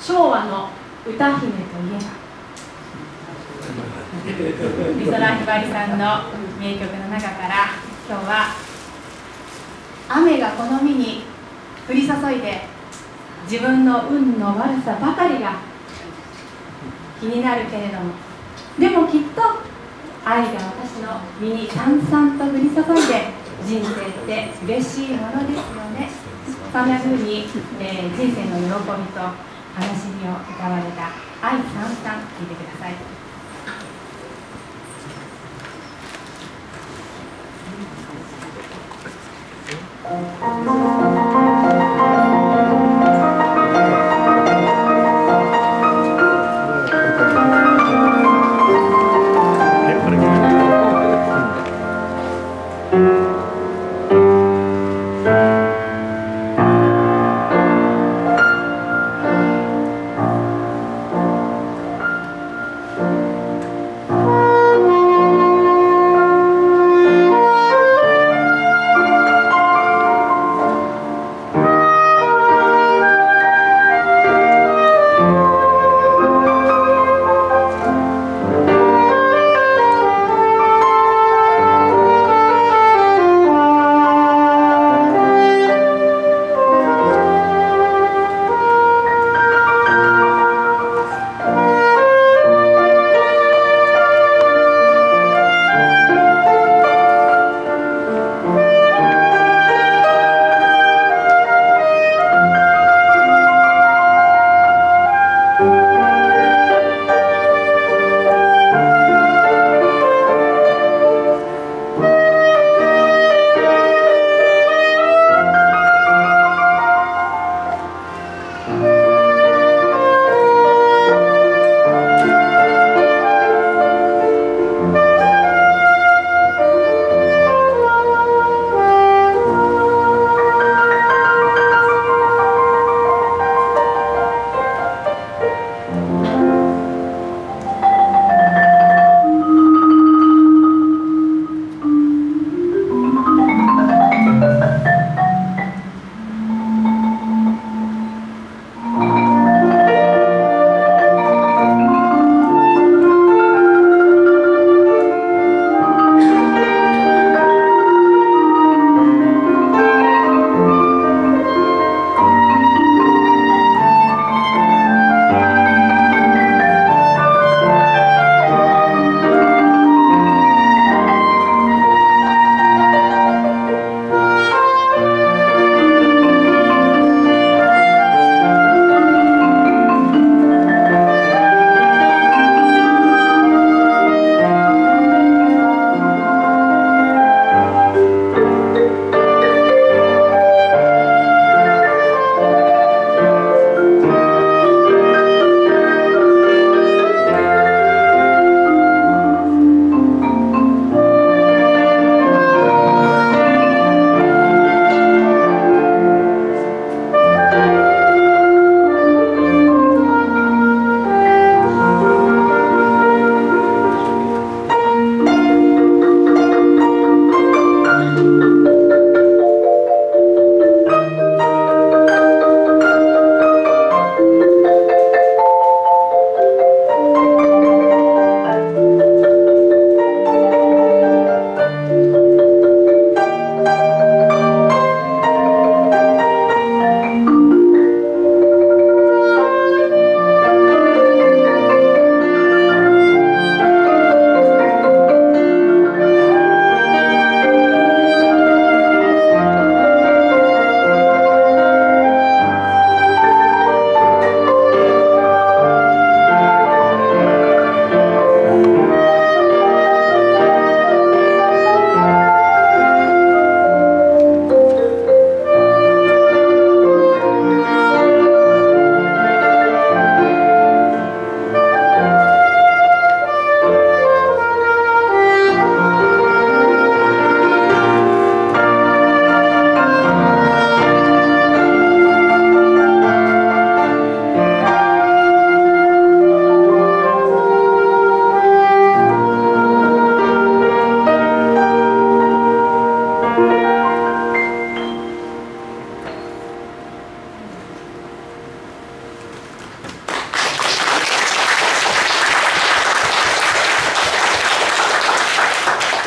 昭和の歌姫といえば。美空ひばりさんの名曲の中から今日は雨がこの身に降り注いで自分の運の悪さばかりが気になるけれども。でもきっと愛が私の身にさんさんと降り注いで人生って嬉しいものですよね。そんな風に、えー、人生の喜びと悲しみを歌われた「愛さんさん」聞いてください。